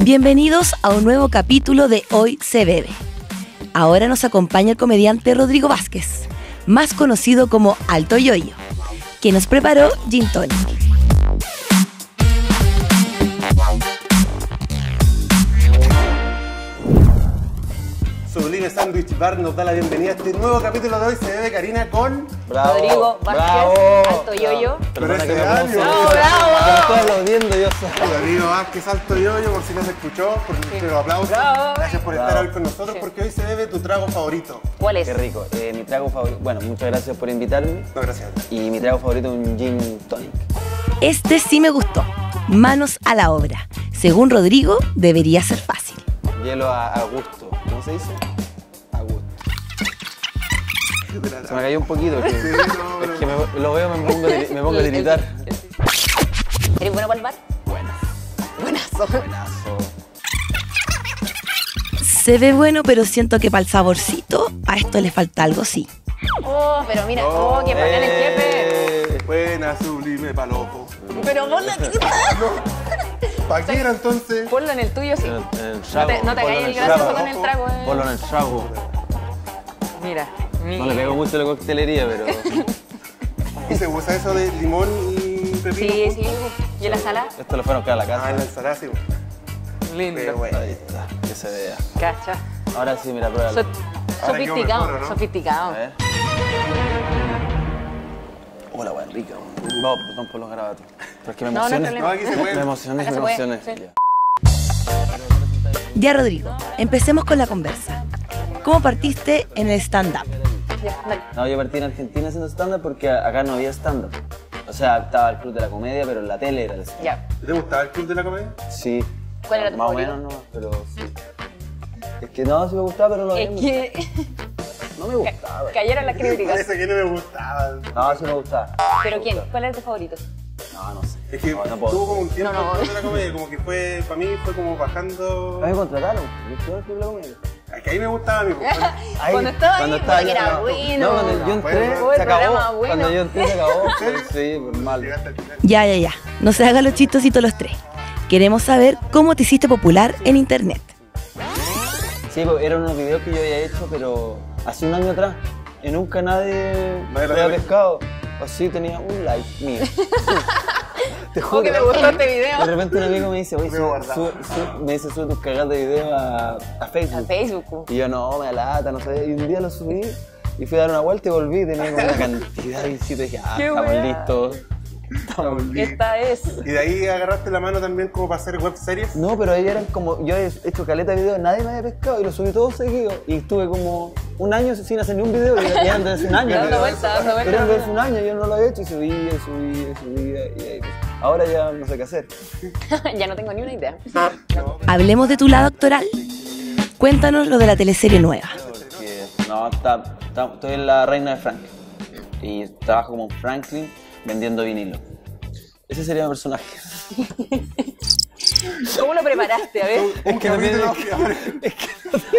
Bienvenidos a un nuevo capítulo de Hoy se bebe. Ahora nos acompaña el comediante Rodrigo Vázquez, más conocido como Alto Yoyo, que nos preparó Gin. Sandwich Bar nos da la bienvenida a este nuevo capítulo de hoy. Se bebe Karina con. Bravo, Rodrigo Vázquez, bravo. Alto Yoyo. Pero ese. ¡Bravo, bravo! Estoy aplaudiendo yo. Rodrigo Vázquez, alto yoyo, por si no se escuchó, por nuestro aplauso. Bravo. Gracias por Bravo. estar hoy con nosotros, Sí. porque hoy se bebe tu trago favorito. ¿Cuál es? Qué rico. Eh, mi trago favorito. Bueno, muchas gracias por invitarme. No, gracias. Y mi trago favorito es un gin tonic. Este sí me gustó. Manos a la obra. Según Rodrigo, debería ser fácil. Hielo a, a gusto. ¿Cómo se dice? Se me cayó un poquito. Es que, Sí, no, es que me- lo veo me pongo, me pongo a tiritar. ¿Eres bueno para el bar? Buenas. Buenazo. Buenazo. Se ve bueno, pero siento que para el saborcito a esto le falta algo, sí. Oh, pero mira, oh, que bacán el jefe. Eh, Buena, sublime, palopo. Pero ponlo, ¿Para qué era entonces? ponlo en el tuyo, sí. En el- en el No te, no te en el el gracioso con el trago, eh. Ponlo en el trago. Mira, No le pego mucho a la coctelería, pero. ¿Y se usa eso de limón y pepino? Sí, sí. ¿Y en la sala? Esto lo fueron acá a la Ah, en la casa. ensalada sí. Lindo. Pero bueno. Ahí está, que se vea. Cacha. Ahora sí, mira. So- quedó sofisticado, mejor, ¿o no? A sofisticado. ver. Hola, weón, rica. weón. No, perdón por los garabatos. Pero es que me No, no emocioné. No, aquí se me puede. emocioné, me emocioné. sí. Ya. Ya, Rodrigo, empecemos con la conversa. ¿Cómo partiste en el stand-up? Ya, dale. No, yo partí en Argentina haciendo stand-up porque acá no había stand-up. O sea, estaba el Club de la Comedia, pero en la tele era el stand-up. Ya. ¿Te gustaba el club de la comedia? Sí. ¿Cuál era tu Más o favorito? menos, no, pero sí. Es que no, sí me gustaba, pero no, Es que no me gustaba. cayeron las críticas. Parece que no me gustaba. No, sí me gustaba. ¿Pero quién? ¿Cuál era tu favorito? No, no sé. Es que no, no tuvo como un tiempo No, no. el club de la comedia, como que fue, para mí fue como bajando. A mí me contrataron. Yo estuve en el Club de la Comedia. Aquí ahí me gustaba a mí. pues, bueno. Ahí, Cuando estaba ahí, estaba puta que era no, bueno. No, cuando yo entré, Oh, el se acabó. bueno. Cuando yo entré, se acabó. sí, por mal. Llegaste al final. Ya, ya, ya. No se hagan los chistositos los tres. Queremos saber cómo te hiciste popular en internet. Sí, pues, eran unos videos que yo había hecho, pero hace un año atrás. Y nunca nadie había había pescado. Así tenía un like mío. Te ¿Cómo juro. que te gustó este video? De repente un amigo me dice, oye, Me me dice, sube tus cagadas de video a, a Facebook. A Facebook. Y yo, no, me lata, no sé. Y un día lo subí y fui a dar una vuelta y volví. y Tenía como una cantidad de visitas. Y dije, ah, Qué estamos listos. Estamos listos. Esta es. Y de ahí agarraste la mano también como para hacer web series. No, pero ahí eran como, yo he hecho caleta de videos, nadie me había pescado y lo subí todo seguido. Y estuve como un año sin hacer ni un video, y eran desde un año. Dando pero- vuelta, dando vuelta. Eran desde un año, yo no lo había hecho y subía, y subía, subía. Y ahí, pues, ahora ya no sé qué hacer. ya no tengo ni una idea. Hablemos de tu lado actoral. Cuéntanos lo de la teleserie nueva. Porque, no, está, está- estoy en la reina de Frank. Y trabajo como Franklin vendiendo vinilo. Ese sería mi personaje. ¿Cómo lo preparaste? A ver. Un que no tiene- capítulo.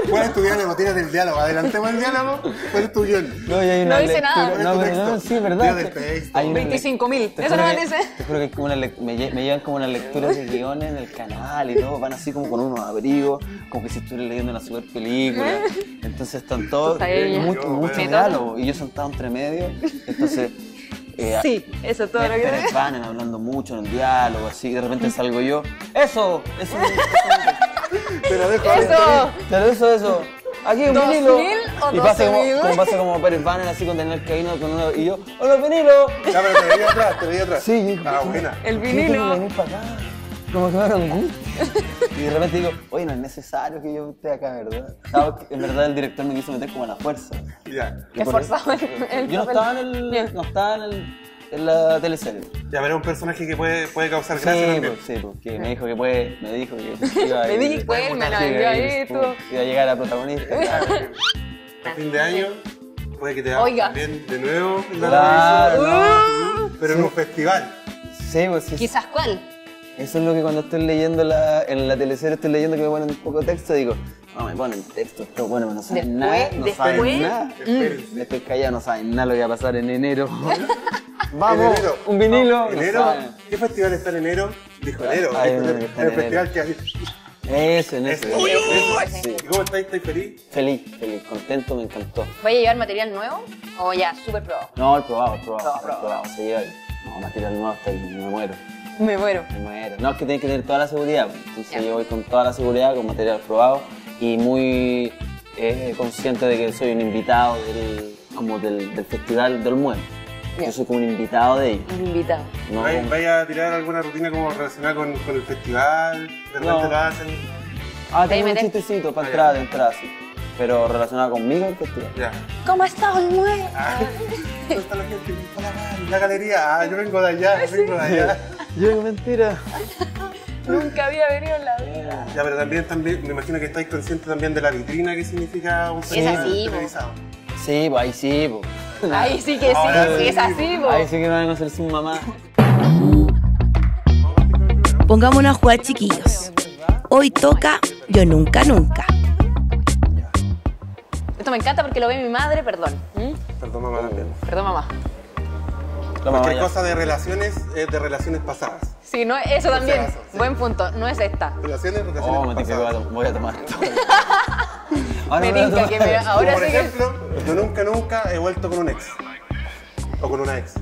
Puedes estudiar las materias del diálogo. Adelantemos el diálogo. ¿Cuál es tu guion? No, y hay una No dice lectura- nada. No, ¿Cuál es no, sí, ¿verdad? Día del texto. Hay una le- 25.000. Te Eso no me que- dice. Te juro que es como una me, lle- me llevan como una lectura de guiones en el canal y todo, van así como con unos abrigos, como que si estuviera leyendo una super película. Entonces están todos, mucho, mucho diálogo, y yo sentado entre medio, entonces... eh, Sí, eso es todo lo que Pérez dice. Bannon hablando mucho en el diálogo, así, de repente salgo yo, ¡eso! ¡Eso! Te lo dejo ¡Eso! Pero eso, eso. Aquí un ¿Dos vinilo. y pasa como, 12.000? como pasa como Pérez Bannon así con Daniel Caíno con uno y yo, ¡hola vinilo! Ya, pero te veía atrás, te veía atrás. Sí, hijo. Ah, buena. El ¿Por qué tengo que vinilo. venir para acá? Como que me angustia. Y de repente digo, oye, no es necesario que yo esté acá, ¿verdad? Sabes En verdad el director me quiso meter como a la fuerza. Ya. Esforzado eso- el- el Yo no papel. estaba en el. Bien. No estaba en el. en la teleserie. Ya, pero es un personaje que puede, puede causar Sí, gracia también. pues, sí, pues, que me dijo que puede, me dijo que iba a Me dijo él, me lo sí, envió iba a ahí, tú. Iba a llegar a protagonista. claro. A fin de año puede que te haga Oiga. también de nuevo en la Claro, televisión, pero en un festival. Sí, pues sí. Quizás cuál. Eso es lo que cuando estoy leyendo la, en la teleserie, estoy leyendo que me ponen un poco de texto, digo, no, me ponen texto, esto bueno, no saben Después- nada, no saben después- nada. Espérense. Después callado, no saben nada lo que va a pasar en enero. Vamos, En enero. un vinilo. ¿Enero? no saben. ¿Qué festival está en enero? Dijo enero. Uno enero. que está el en festival que hace. Ese, en. Sí. ¿Y cómo estáis? ¿Estáis feliz? Feliz, feliz, contento, me encantó. ¿Vaya a llevar material nuevo? ¿O ya súper probado? No, el probado, el probado, Probado, el probado. Se lleva. No, material nuevo, hasta ahí, me muero. Me muero. Me muero. No, es que tiene que tener toda la seguridad. Entonces yo voy con toda la seguridad, con material probado y muy eh, consciente de que soy un invitado del, como del, del festival del Muen. Ya. Yo soy como un invitado de ellos. Un invitado. No, ¿Vais como- vais a tirar alguna rutina como relacionada con, con el festival? ¿De repente No. lo hacen? Ah, tengo un chistecito para Ah, entrar, de entrada, sí. Pero relacionado conmigo el festival. Ya. ¿Cómo está el nuevo? Ah, ¿Dónde está la gente? Hola, la galería. Ah, yo vengo de allá, vengo de allá. Yo, mentira. Nunca había venido en la Ya, pero también, también, me imagino que estáis conscientes también de la vitrina que significa un así, po. televisado. Sí, pues ahí sí, pues. Ahí sí que sí, Ahora sí es así, po. Ahí sí que no van a ser sin mamá. Pongámonos a jugar chiquillos. Hoy toca Yo Nunca Nunca. Esto me encanta porque lo ve mi madre, perdón. ¿Mm? Perdón, mamá, también. Perdón, mamá. Cualquier cosa de relaciones es de relaciones pasadas. Sí, no, eso también. eso, sí. Buen punto. No es esta. Relaciones, relaciones Oh, me tinca que voy a, pasadas. to- voy a tomar esto. Ahora Me que me, ahora Como por sí que... ejemplo, yo nunca, nunca he vuelto con un ex. O con una ex.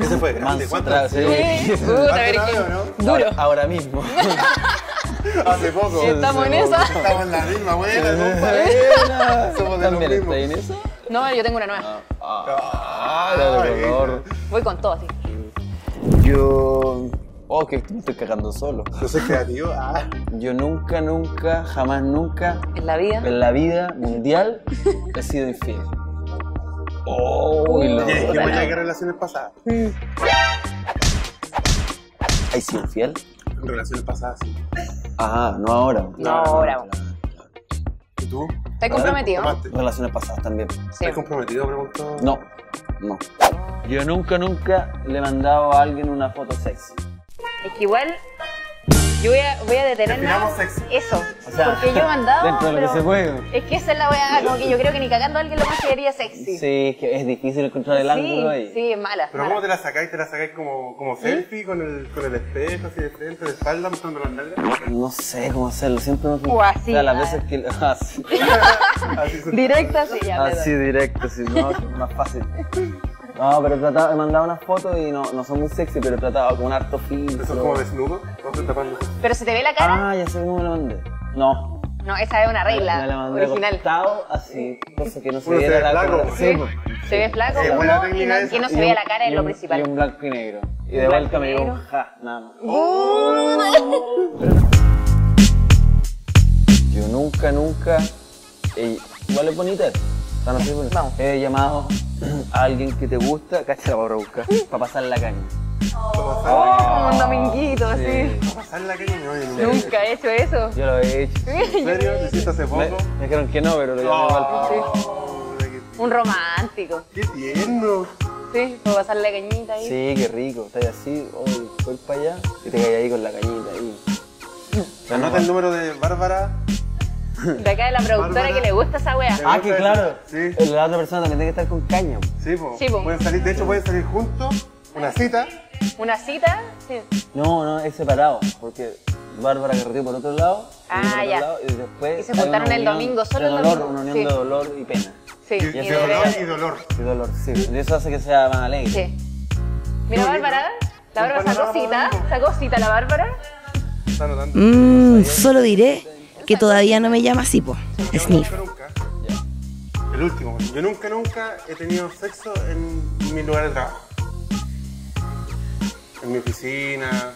Ese fue grande. ¿Cuánto? sí. Sí, puta, ¿Cuánto a ver era, qué- o no? Duro. Ahora, ahora mismo. Hace poco. Estamos en esa. Estamos en la misma, buena. Somos de los ¿También mismos. está en eso? No, yo tengo una nueva. Ah, era de color. Voy con todo así. Yo. Oh, que me estoy cagando solo. No soy creativo. Ah. Yo nunca, nunca, jamás, nunca En la vida. en la vida mundial he sido infiel. Oh, y lo- Ya dijimos ya que relaciones pasadas. ¿Hay sido infiel? Relaciones pasadas, sí. Ajá, no ahora. No, ahora. ¿Y tú? ¿Estás comprometido? Relaciones pasadas también. Sí. ¿Estás comprometido? Preguntó. No, no. Yo nunca, nunca le he mandado a alguien una foto sexy. Es que igual yo voy a, voy a detenerme. Eso. O sea, porque yo he mandado. dentro de lo que pero se puede. Es que esa es la weá, como que yo creo que ni cagando a alguien lo más sería sexy. Sí, es que es difícil encontrar el ángulo ahí. sí, es mala. ¿Pero mala. cómo te la sacáis? ¿Te la sacáis como, como selfie con el, con el espejo así de frente, de espalda, mostrando las nalgas? No sé cómo hacerlo, siempre me O así, O sea, las ah. veces que. Así, Así se- Directa, sí, ya. así perdón. directo, sí, no, es más fácil. No, pero he, tratado, he mandado unas fotos y no, no son muy sexy, pero he tratado con un harto filtro. Eso es como desnudo, no se tapando. Pero se te ve la cara. Ah, ya sé cómo me lo mandé. No. No, esa es una regla Me la mandé original. acostado, así, cosa que no se viera ve la flaco. cara. Sí. pues. Se ve flaco Sí, uno y no, que no se vea la cara es lo principal. Y un blanco y negro. Y de blanco vuelta me un ja, nada más. Yo nunca, nunca. igual es bonita. Sé, bueno, Vamos. He llamado a alguien que te gusta, cacha la voy a buscar, para pasar la caña. Oh, como un dominguito así. Sí. Pasar la calle no, nunca. Nunca he hecho eso. Yo lo he hecho. ¿En serio? ¿Lo hiciste hace poco? me dijeron que no, pero lo llamé igual. Oh, qué- Un romántico. ¡Qué tierno! Sí, puedo pasar la cañita ahí. Sí, qué rico. Estás así, hoy voy para allá y te caes ahí con la cañita ahí. Anota el número de Bárbara. De acá de la productora Bárbara. que le gusta esa wea. Ah, que claro. Sí. La otra persona también tiene que estar con caña. Sí, po. Sí, po. Pueden salir, de hecho pueden salir juntos, una cita. Una cita. Sí. No, no, es separado, porque Bárbara carreteó por otro lado. y Ah, por otro ya. lado, y después Y se hay juntaron una el unión domingo, solo de el dolor, domingo. Una unión Sí. de dolor y pena. Sí, Y, y de de dolor y dolor. Y dolor, sí. Y eso hace que sea más alegre. Sí. Mira, Bárbara. La Bárbara sacó cita. Sacó cita la Bárbara. Está anotando. Mmm, solo diré que todavía no me llama así, po. Yo Sniff. nunca, nunca. Ya. El último. Yo nunca, nunca he tenido sexo en mi lugar de trabajo. En mi oficina.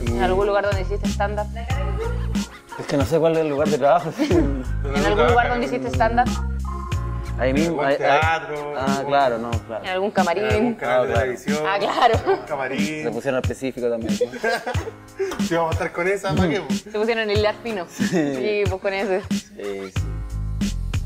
En, En mi- algún lugar donde hiciste stand-up. Es que no sé cuál es el lugar de trabajo. En algún lugar donde hiciste stand-up. Ahí mismo. algún ahí- teatro, Ah, algún- claro, no, En claro. algún En algún camarín. canal de claro. televisión. Ah, claro. en Un Se camarín. pusieron específico también. Si vamos a estar con esa, ¿para qué? Se pusieron en el fino. Sí, pues con ese. Sí, sí.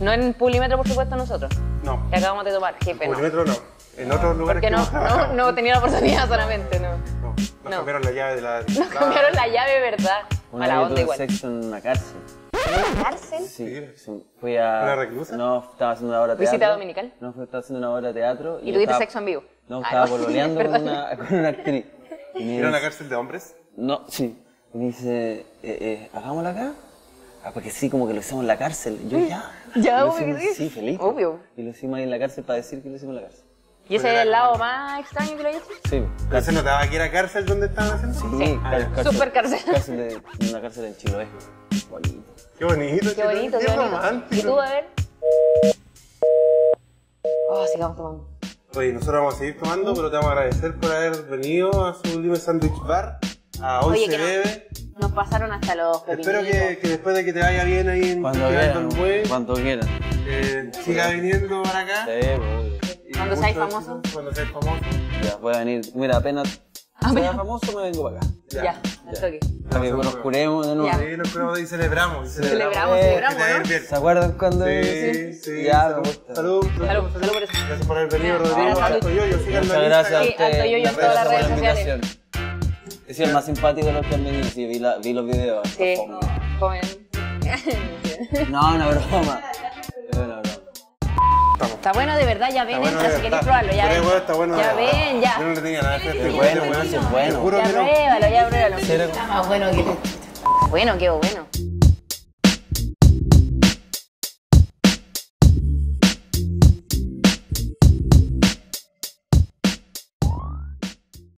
No en Pulímetro, por supuesto, nosotros. No. Que acabamos de tomar, jefe, no. Polímetro no. En otros lugares Porque que no, no, no tenía la oportunidad solamente, no. No, nos No. cambiaron la llave de la. Nos cambiaron la llave, ¿verdad? Una A la vez onda igual. sexo en una cárcel. ¿En la cárcel? Sí, sí. Fui a... ¿Una reclusa? No, estaba haciendo una obra de teatro. ¿Visita dominical? No, estaba haciendo una obra de teatro. ¿Y yo tuviste estaba- sexo en vivo? No, Ah, estaba no. pololeando con una, con una actriz. Y ¿Era una cárcel de hombres? No, sí. Y me dice, eh, eh, ¿hagámosla acá? Ah, porque sí, como que lo hicimos en la cárcel. Yo, ya. Ya, Y lo obvio que hicimos- sí. Sí, feliz. Obvio. Y lo hicimos ahí en la cárcel para decir que lo hicimos en la cárcel. ¿Y ese es el lado más extraño que lo hecho? Sí, ¿Pero se notaba que era cárcel donde estaban haciendo? Sí, Ah, car- ya. Súper cárcel. cárcel de, una cárcel en Chiloé. Bonito. Qué bonito. Qué bonito, qué bonito. romántico. ¿Y tú, a ver? Oh, sigamos tomando. Oye, nosotros vamos a seguir tomando, pero te vamos a agradecer por haber venido a Sublime Sandwich Bar. A hoy Oye, se que bebe. Nos pasaron hasta los pepinitos. Espero que, que después de que te vaya bien ahí en Cuando quieran, cuando quieran. eh, siga viniendo para acá. Sí, pues. Y Cuando seáis famoso. Cuando seas famoso. Ya, voy a venir. Mira, apenas sea famoso me vengo para acá. Ya, al toque. Para que nos curemos de nuevo. Ya. Sí, nos curamos y celebramos. y Celebramos, Eh, celebramos, te vaya ¿no? ¿Se acuerdan cuando.? Sí, sí. Ya, me salud, gusta. salud, Salud, salud por eso. Gracias por haber venido, Ya, Rodrigo. Alto Yoyo, síganlo Muchas en gracias a. Sí, ustedes. Alto Yoyo en todas las redes sociales. Sido el más simpático de los que han venido. Sí, vi, la- vi los videos. Sí, comen. No, una broma. Es una broma. Está bueno de verdad, ya ven, Está bueno, entra si queréis probarlo, ya Pero, ven. está bueno ya ven, ya. Yo no le tenía nada de fe. Es bueno, sí, es bueno. Ya no. pruébalo, ya pruébalo. Cero- Más bueno que Bueno, qué bueno.